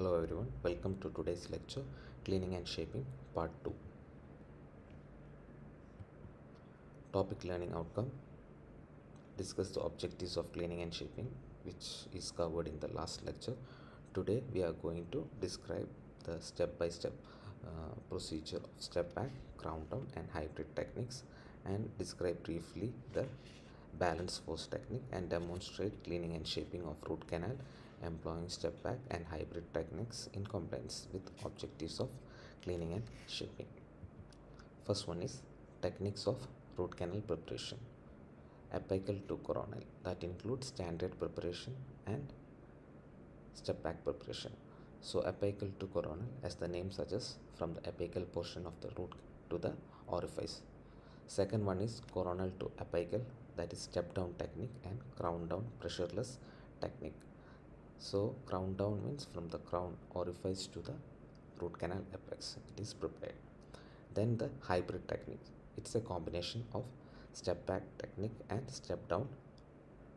Hello everyone, welcome to today's lecture Cleaning and Shaping Part 2. Topic Learning Outcome Discuss the objectives of cleaning and shaping, which is covered in the last lecture. Today we are going to describe the step by step procedure of step back, crown down, and hybrid techniques, and describe briefly the balance force technique and demonstrate cleaning and shaping of root canal employing step back and hybrid techniques in compliance with objectives of cleaning and shaping. First one is techniques of root canal preparation. Apical to coronal that includes standard preparation and step back preparation. So apical to coronal as the name suggests from the apical portion of the root to the orifice. Second one is coronal to apical that is step down technique and crown down pressureless technique. So crown down means from the crown orifice to the root canal apex it is prepared. Then the hybrid technique. It's a combination of step back technique and step down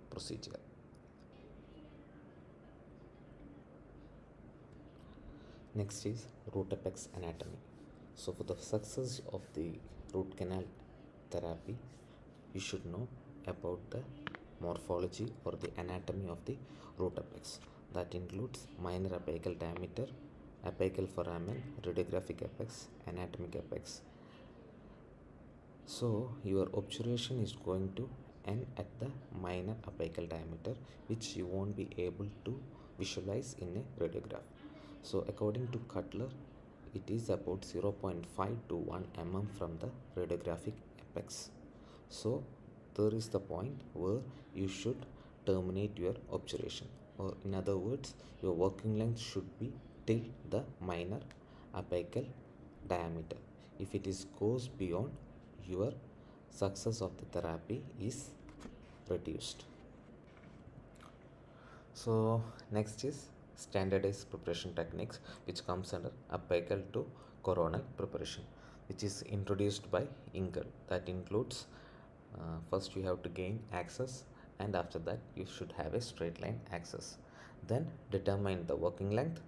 procedure. Next is root apex anatomy. So for the success of the root canal therapy, you should know about the morphology or the anatomy of the root apex. That includes minor apical diameter, apical foramen, radiographic apex, anatomic apex. So your obturation is going to end at the minor apical diameter, which you won't be able to visualize in a radiograph. So according to Kuttler, it is about 0.5 to 1 mm from the radiographic apex. So there is the point where you should terminate your obturation or in other words your working length should be till the minor apical diameter. If it is goes beyond your success of the therapy is reduced. So next is standardized preparation techniques which comes under apical to coronal preparation which is introduced by Ingle that includes uh, first you have to gain access and after that you should have a straight line axis. Then determine the working length.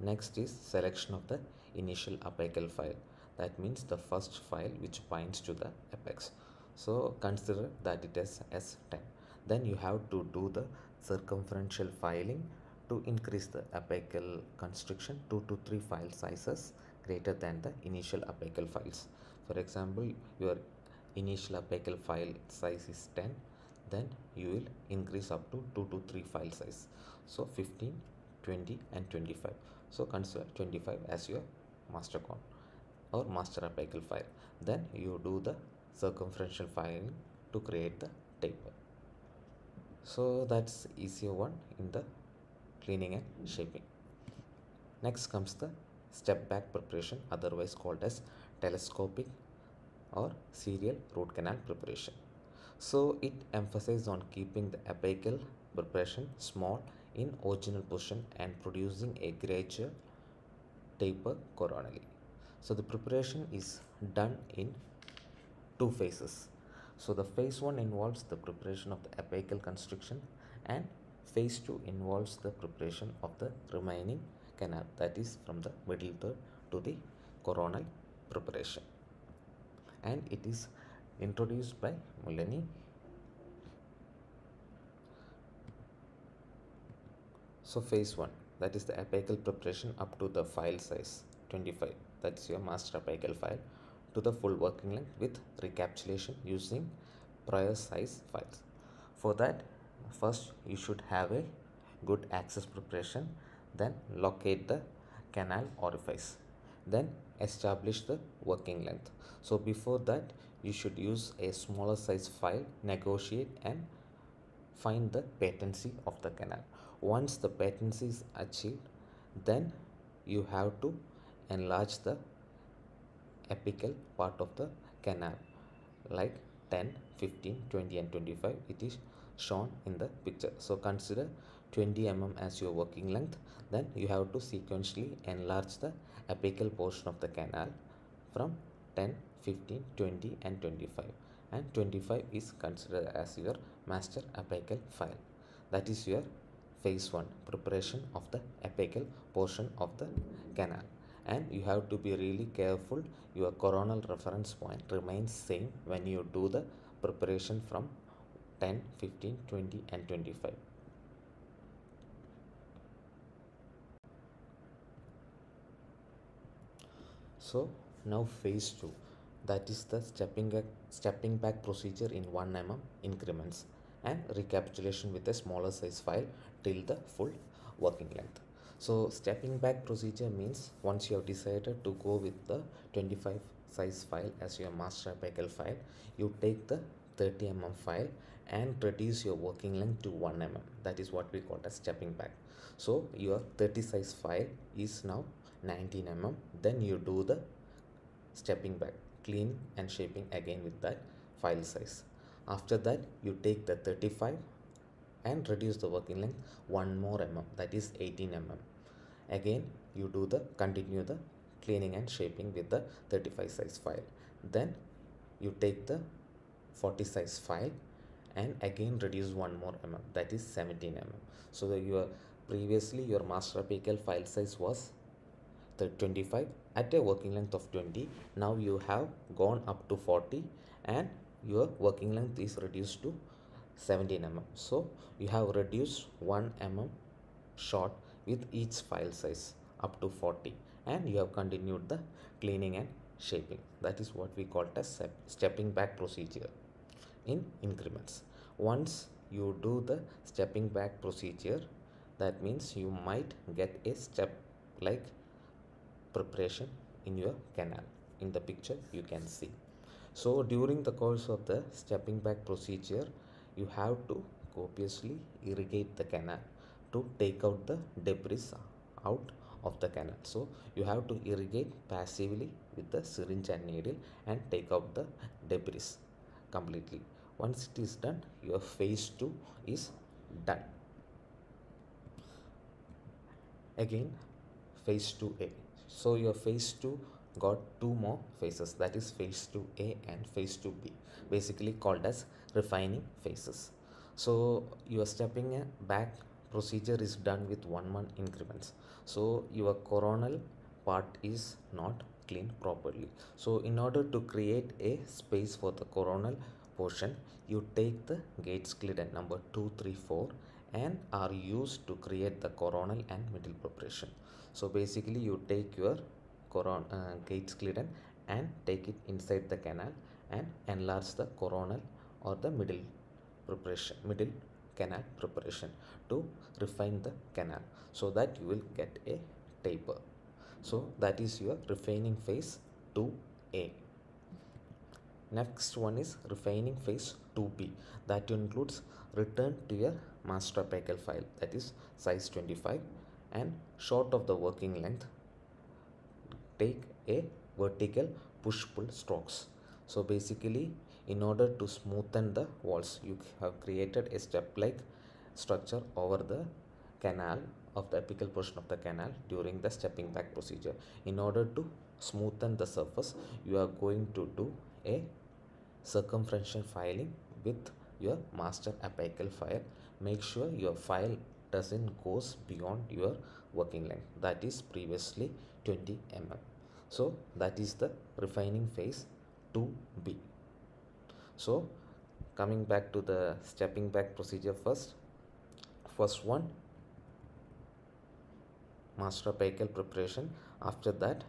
Next is selection of the initial apical file. That means the first file which binds to the apex. So consider that it is s10 then you have to do the circumferential filing to increase the apical constriction 2 to 3 file sizes greater than the initial apical files. For example your initial apical file size is 10 then you will increase up to 2 to 3 file size. So 15 20 and 25 so consider 25 as your master cone or master apical file. Then you do the circumferential filing to create the taper so that's easier one in the cleaning and shaping. Next comes the step back preparation otherwise called as telescopic or serial root canal preparation. So it emphasizes on keeping the apical preparation small in original position and producing a gradual taper coronally. So the preparation is done in two phases. So the phase 1 involves the preparation of the apical constriction and phase 2 involves the preparation of the remaining canal that is from the middle third to the coronal preparation and it is introduced by Mullaney. So phase 1 that is the apical preparation up to the file size 25 that's your master apical file to the full working length with recapitulation using prior size files. For that first you should have a good access preparation then locate the canal orifice then establish the working length so before that you should use a smaller size file negotiate and find the patency of the canal. Once the patency is achieved then you have to enlarge the apical part of the canal like 10 15 20 and 25 it is shown in the picture. So consider 20 mm as your working length. Then you have to sequentially enlarge the apical portion of the canal from 10 15 20 and 25 and 25 is considered as your master apical file. That is your phase 1 preparation of the apical portion of the canal. And you have to be really careful. Your coronal reference point remains same when you do the preparation from 10 15 20 and 25 so now phase 2 that is the stepping back, stepping back procedure in 1 mm increments and recapitulation with a smaller size file till the full working length. So stepping back procedure means once you have decided to go with the 25 size file as your master apical file you take the 30 mm file and reduce your working length to 1 mm that is what we call as stepping back. So your 30 size file is now 19 mm then you do the stepping back cleaning and shaping again with that file size. After that you take the 35 and reduce the working length one more mm that is 18 mm. Again you do the continue the cleaning and shaping with the 35 size file. Then you take the 40 size file and again reduce one more mm that is 17 mm. So your previously your master apical file size was the 25 at a working length of 20 now you have gone up to 40 and your working length is reduced to 17 mm. So you have reduced 1 mm short with each file size up to 40 and you have continued the cleaning and shaping. That is what we call as stepping back procedure in increments. Once you do the stepping back procedure that means you might get a step like preparation in your canal in the picture you can see. So during the course of the stepping back procedure you have to copiously irrigate the canal to take out the debris out of the canal. So you have to irrigate passively with the syringe and needle and take out the debris completely. Once it is done your phase 2 is done. Again phase 2a so your phase 2 got two more phases. That is phase 2a and phase 2b basically called as refining phases. So your stepping back procedure is done with one month increments. So your coronal part is not cleaned properly. So in order to create a space for the coronal portion you take the Gates Glidden number 234 and are used to create the coronal and middle preparation so basically you take your coron uh, Gates Glidden and take it inside the canal and enlarge the coronal or the middle preparation middle canal preparation to refine the canal so that you will get a taper. So that is your refining phase 2a next one is refining phase 2b that includes return to your master apical file that is size 25 and short of the working length take a vertical push pull strokes. So basically in order to smoothen the walls you have created a step like structure over the canal of the apical portion of the canal during the stepping back procedure. In order to smoothen the surface you are going to do a circumferential filing with your master apical file. Make sure your file doesn't goes beyond your working length. That is previously 20 mm so that is the refining phase 2b so coming back to the stepping back procedure first. First one master apical preparation. After that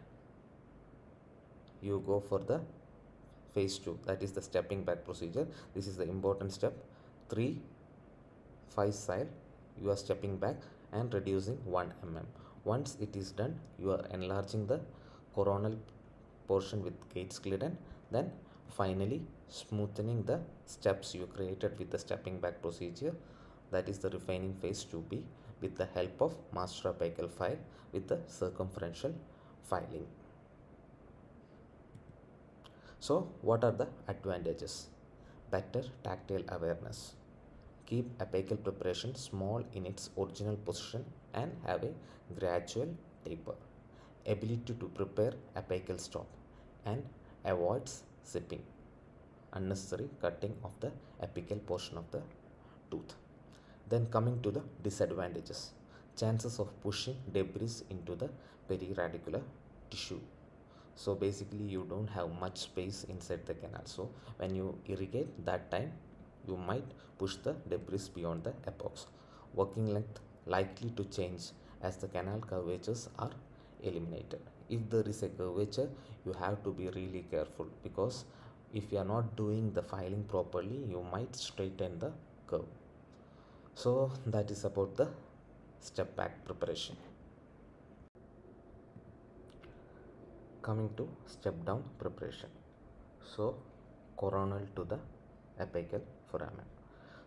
you go for the phase 2 that is the stepping back procedure. This is the important step. 3 5 side you are stepping back and reducing 1 mm. Once it is done you are enlarging the coronal portion with Gates Glidden. Then finally smoothing the steps you created with the stepping back procedure. That is the refining phase 2b with the help of master apical file with the circumferential filing. So what are the advantages? Better tactile awareness keep apical preparation small in its original position and have a gradual taper. Ability to prepare apical stop and avoids zipping. Unnecessary cutting of the apical portion of the tooth. Then coming to the disadvantages. Chances of pushing debris into the periradicular tissue. So basically you don't have much space inside the canal. So when you irrigate that time you might push the debris beyond the apex working length likely to change as the canal curvatures are eliminated. If there is a curvature you have to be really careful because if you are not doing the filing properly you might straighten the curve. So that is about the step back preparation. Coming to step down preparation. So coronal to the apical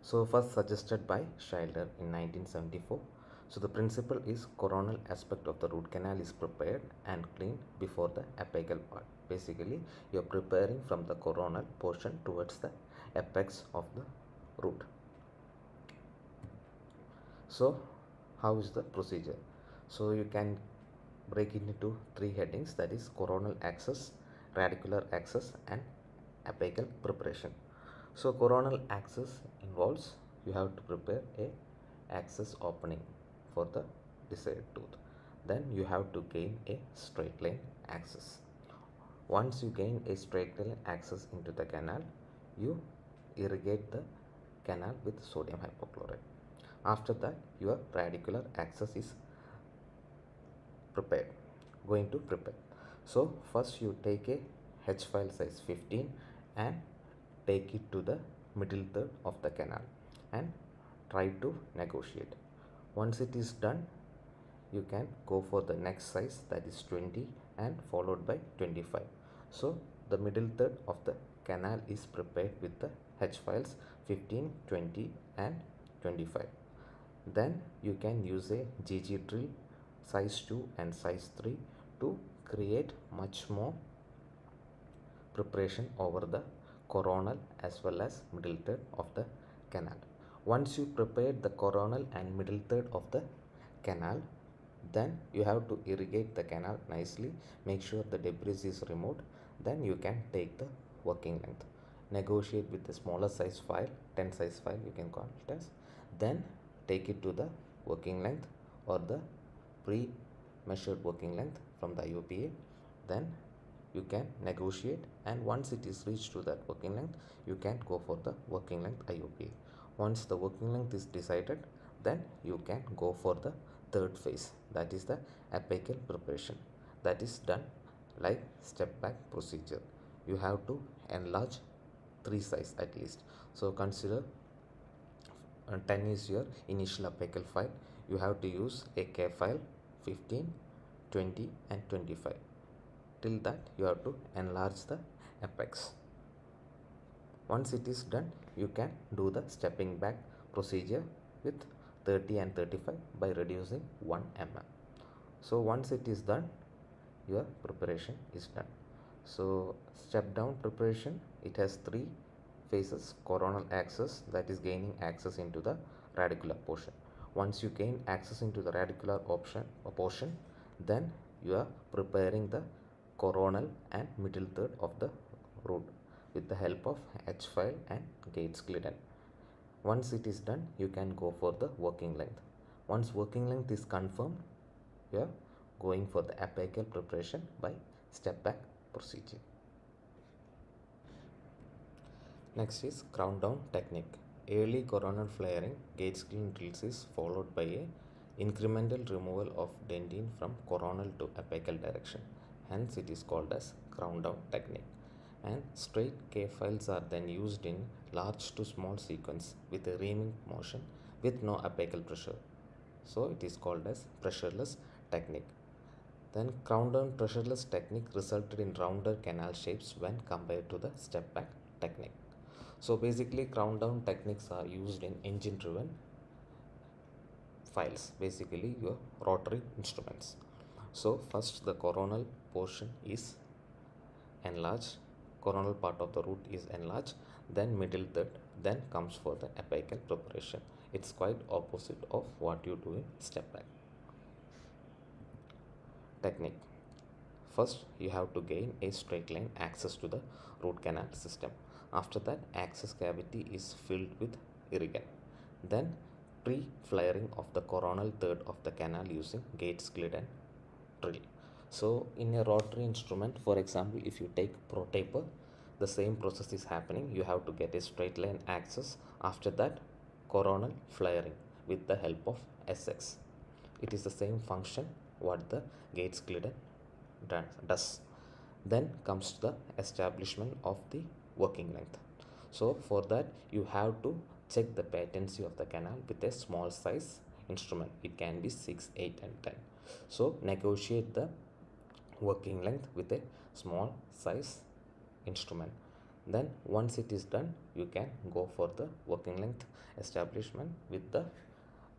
so first suggested by Schilder in 1974 so the principle is coronal aspect of the root canal is prepared and cleaned before the apical part. Basically, you are preparing from the coronal portion towards the apex of the root. So, how is the procedure? So, you can break it into three headings that is coronal access, radicular access and apical preparation. So, coronal access involves you have to prepare a access opening for the desired tooth. Then you have to gain a straight line access once you gain a straight line access into the canal you irrigate the canal with sodium hypochlorite. After that your radicular access is prepared going to prepare. So first you take a h file size 15 and take it to the middle third of the canal and try to negotiate. Once it is done you can go for the next size that is 20 and followed by 25 so the middle third of the canal is prepared with the H files 15 20 and 25 then you can use a GG drill size 2 and size 3 to create much more preparation over the coronal as well as middle third of the canal. Once you prepare the coronal and middle third of the canal then you have to irrigate the canal nicely. Make sure the debris is removed. Then you can take the working length. Negotiate with the smaller size file 10 size file you can call it as. Then take it to the working length or the pre measured working length from the IOPA then you can negotiate and once it is reached to that working length you can go for the working length IOP. once the working length is decided then you can go for the third phase that is the apical preparation. That is done like step back procedure. You have to enlarge three size at least. So consider uh, 10 is your initial apical file. You have to use a k file 15 20 and 25 till that you have to enlarge the apex. Once it is done you can do the stepping back procedure with 30 and 35 by reducing 1 mm. So once it is done your preparation is done. So step down preparation it has three phases. Coronal access that is gaining access into the radicular portion. Once you gain access into the radicular option or portion then you are preparing the coronal and middle third of the root with the help of H file and Gates Glidden. Once it is done, you can go for the working length. Once working length is confirmed, you are going for the apical preparation by step back procedure. Next is crown down technique. Early coronal flaring Gates Glidden drills is followed by a incremental removal of dentine from coronal to apical direction. Hence it is called as crown down technique and straight K files are then used in large to small sequence with a reaming motion with no apical pressure. So it is called as pressureless technique. Then crown down pressureless technique resulted in rounder canal shapes when compared to the step back technique. So basically crown down techniques are used in engine driven files basically your rotary instruments. So first the coronal portion is enlarged coronal part of the root is enlarged then middle third then comes for the apical preparation. It's quite opposite of what you do in step back. Technique. First you have to gain a straight line access to the root canal system. After that access cavity is filled with irrigant then pre-flaring of the coronal third of the canal using Gates Glidden drill. So in a rotary instrument, for example, if you take protaper, the same process is happening. You have to get a straight line axis. After that, coronal flaring with the help of SX. It is the same function what the Gates Glidden does. Then comes the establishment of the working length. So for that you have to check the patency of the canal with a small size instrument. It can be 6, 8 and 10. So negotiate the working length with a small size instrument. Then once it is done you can go for the working length establishment with the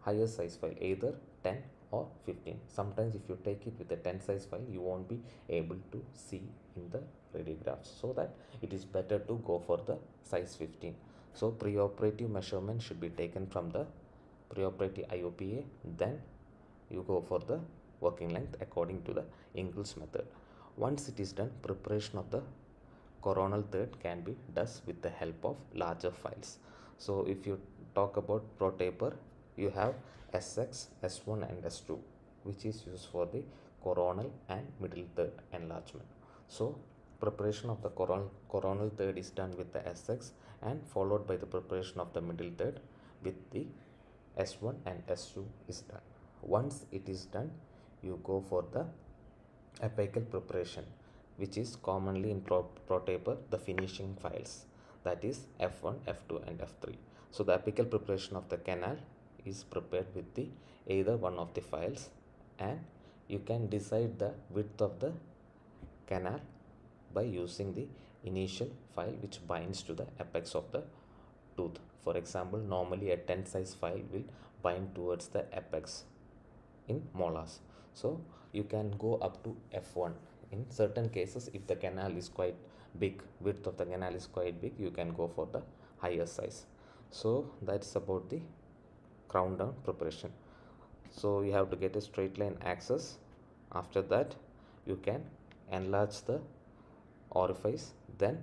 higher size file either 10 or 15 sometimes if you take it with a 10 size file you won't be able to see in the radiographs. So that it is better to go for the size 15 so preoperative measurement should be taken from the preoperative IOPA then you go for the working length according to the Ingle's method once it is done preparation of the coronal third can be done with the help of larger files so if you talk about protaper you have SX, S1 and S2 which is used for the coronal and middle third enlargement. So preparation of the coronal, coronal third is done with the SX and followed by the preparation of the middle third with the S1 and S2 is done. Once it is done you go for the apical preparation which is commonly in pro protaper the finishing files that is F1, F2 and F3. So the apical preparation of the canal is prepared with the either one of the files and you can decide the width of the canal by using the initial file which binds to the apex of the tooth. For example, normally a 10 size file will bind towards the apex in molars. So you can go up to F1. In certain cases, if the canal is quite big, width of the canal is quite big, you can go for the higher size. So that's about the crown down preparation so you have to get a straight line axis after that you can enlarge the orifice then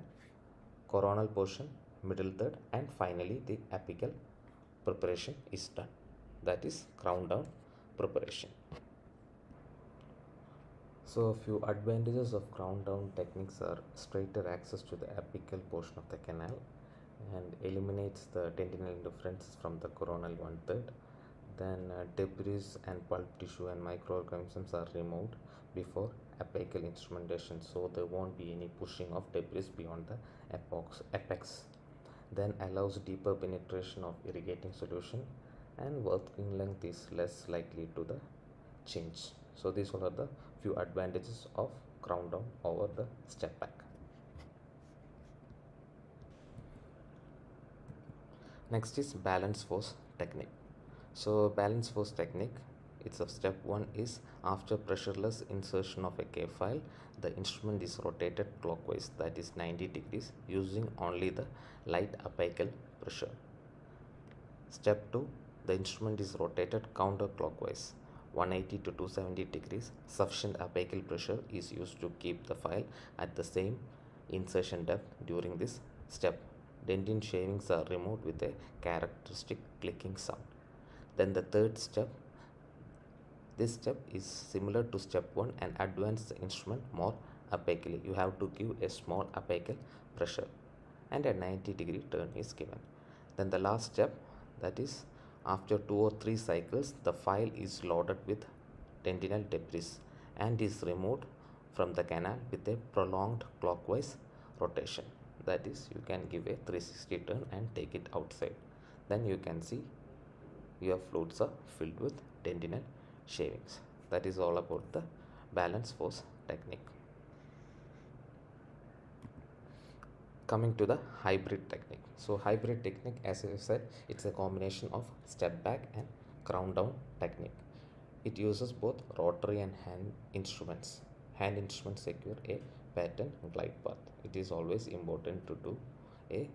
coronal portion middle third and finally the apical preparation is done that is crown down preparation so a few advantages of crown down techniques are straighter access to the apical portion of the canal and eliminates the dentinal interference from the coronal one third then uh, debris and pulp tissue and microorganisms are removed before apical instrumentation so there won't be any pushing of debris beyond the apex, apex. then allows deeper penetration of irrigating solution and working length is less likely to the change so these are the few advantages of crown down over the step back. Next is balance force technique. So balance force technique it's of step one is after pressureless insertion of a K file the instrument is rotated clockwise that is 90 degrees using only the light apical pressure. Step 2 the instrument is rotated counterclockwise 180 to 270 degrees sufficient apical pressure is used to keep the file at the same insertion depth during this step dentin shavings are removed with a characteristic clicking sound. Then the third step, this step is similar to step 1 and advance the instrument more apically. You have to give a small apical pressure and a 90 degree turn is given. Then the last step that is after 2 or 3 cycles the file is loaded with dentinal debris and is removed from the canal with a prolonged clockwise rotation. That is you can give a 360 turn and take it outside. Then you can see your flutes are filled with dentinal shavings. That is all about the balance force technique coming to the hybrid technique. So hybrid technique as i said it's a combination of step back and crown down technique. It uses both rotary and hand instruments. Hand instruments secure a patent glide path. It is always important to do a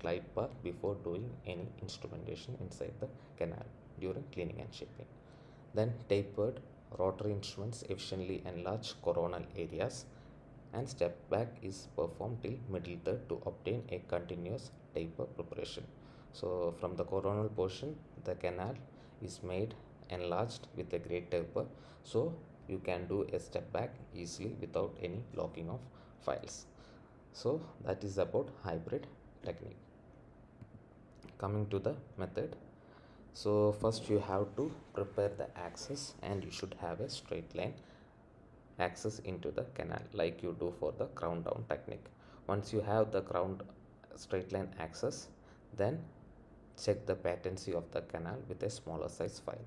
glide path before doing any instrumentation inside the canal during cleaning and shaping. Then tapered rotary instruments efficiently enlarge coronal areas and step back is performed till middle third to obtain a continuous taper preparation. So from the coronal portion the canal is made enlarged with a great taper. So you can do a step back easily without any locking of files. So that is about hybrid technique. Coming to the method. So first you have to prepare the axis and you should have a straight line access into the canal like you do for the crown down technique. Once you have the crown straight line access then check the patency of the canal with a smaller size file.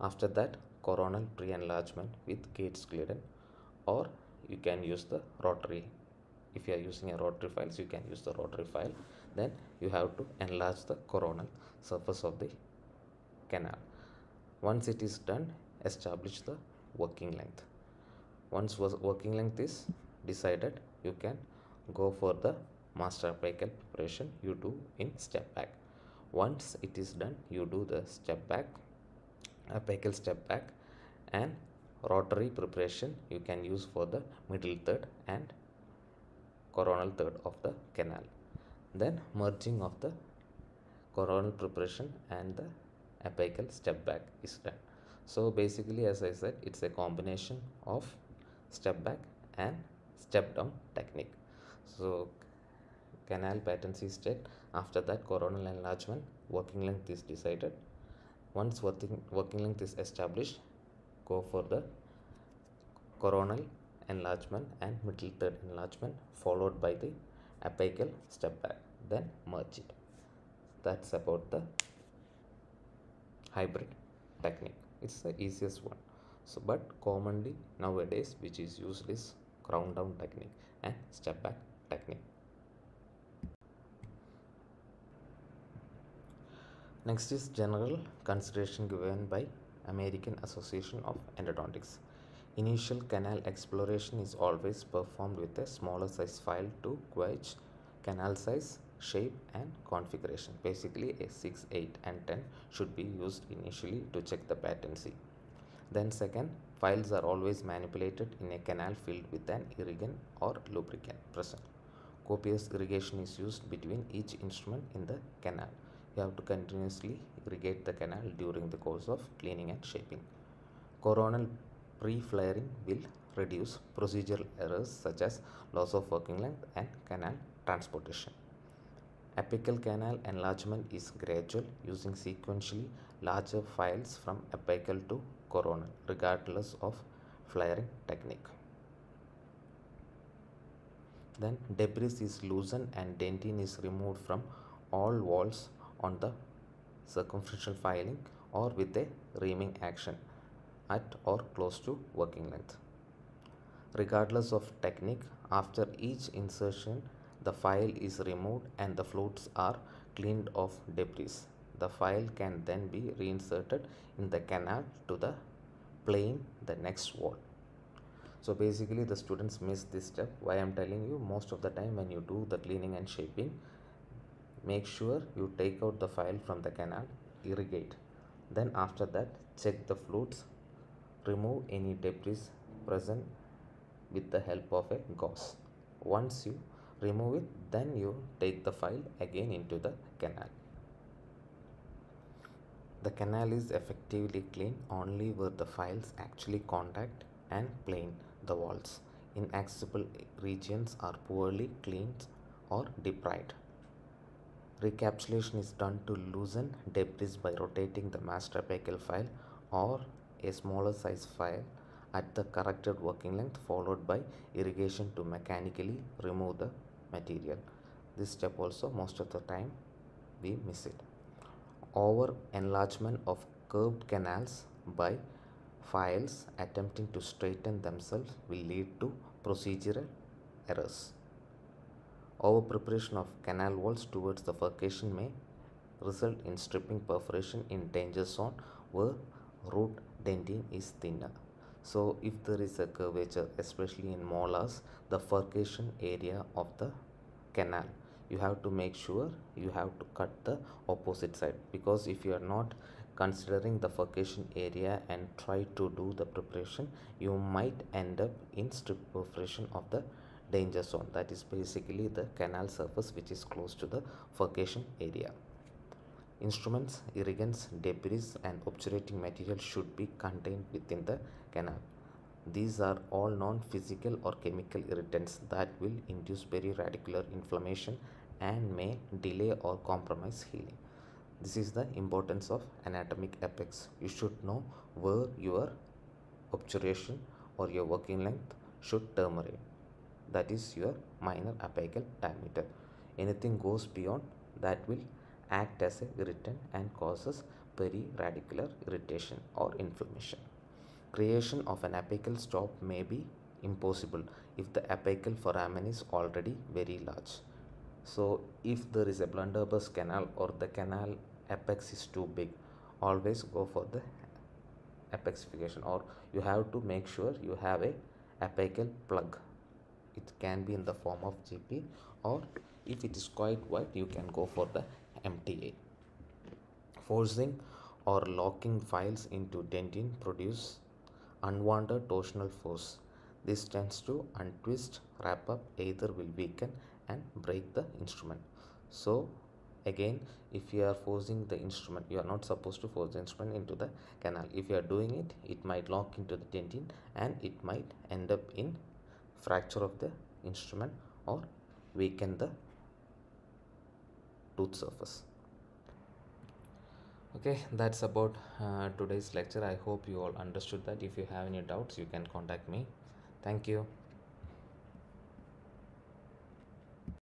After that coronal pre-enlargement with Gates Glidden or you can use the rotary. If you are using a rotary files you can use the rotary file. Then you have to enlarge the coronal surface of the canal. Once it is done establish the working length once was working length is decided you can go for the master apical preparation you do in step back. Once it is done you do the step back apical step back and rotary preparation you can use for the middle third and coronal third of the canal. Then merging of the coronal preparation and the apical step back is done. So basically as i said it's a combination of step back and step down technique. So canal patency is checked. After that coronal enlargement working length is decided. Once working working length is established go for the coronal enlargement and middle third enlargement followed by the apical step back then merge it. That's about the hybrid technique. It's the easiest one so but commonly nowadays which is used is crown down technique and step back technique. Next is general consideration given by american association of endodontics. Initial canal exploration is always performed with a smaller size file to gauge canal size shape and configuration. Basically a 6 8 and 10 should be used initially to check the patency then second, files are always manipulated in a canal filled with an irrigant or lubricant present. Copious irrigation is used between each instrument in the canal. You have to continuously irrigate the canal during the course of cleaning and shaping. Coronal pre-flaring will reduce procedural errors such as loss of working length and canal transportation. Apical canal enlargement is gradual using sequentially larger files from apical to coronal regardless of flaring technique. Then debris is loosened and dentine is removed from all walls on the circumferential filing or with a reaming action at or close to working length. Regardless of technique, after each insertion, the file is removed and the flutes are cleaned of debris the file can then be reinserted in the canal to the plane the next wall so basically the students miss this step. Why i'm telling you most of the time when you do the cleaning and shaping make sure you take out the file from the canal irrigate. Then after that check the flutes remove any debris present with the help of a gauze. Once you remove it then you take the file again into the canal the canal is effectively clean only where the files actually contact and plane the walls. Inaccessible regions are poorly cleaned or debrided. Recapitulation is done to loosen debris by rotating the master apical file or a smaller size file at the corrected working length followed by irrigation to mechanically remove the material. This step also most of the time we miss it over enlargement of curved canals by files attempting to straighten themselves will lead to procedural errors. Over preparation of canal walls towards the furcation may result in stripping perforation in danger zone where root dentine is thinner. So if there is a curvature especially in molars the furcation area of the canal you have to make sure you have to cut the opposite side. Because if you are not considering the furcation area and try to do the preparation you might end up in strip perforation of the danger zone. That is basically the canal surface which is close to the furcation area. Instruments, irrigants, debris and obturating material should be contained within the canal. These are all non-physical or chemical irritants that will induce periradicular inflammation and may delay or compromise healing. This is the importance of anatomic apex. You should know where your obturation or your working length should terminate. That is your minor apical diameter. Anything goes beyond that will act as a irritant and causes periradicular irritation or inflammation. Creation of an apical stop may be impossible if the apical foramen is already very large. So if there is a blunderbuss canal or the canal apex is too big, always go for the apexification or you have to make sure you have a apical plug. It can be in the form of GP or if it is quite wide you can go for the MTA. Forcing or locking files into dentin produce unwanted torsional force. This tends to untwist, wrap up, either will weaken and break the instrument. So again if you are forcing the instrument you are not supposed to force the instrument into the canal. If you are doing it it might lock into the dentin and it might end up in fracture of the instrument or weaken the tooth surface. Okay that's about uh, today's lecture. I hope you all understood that. If you have any doubts you can contact me. Thank you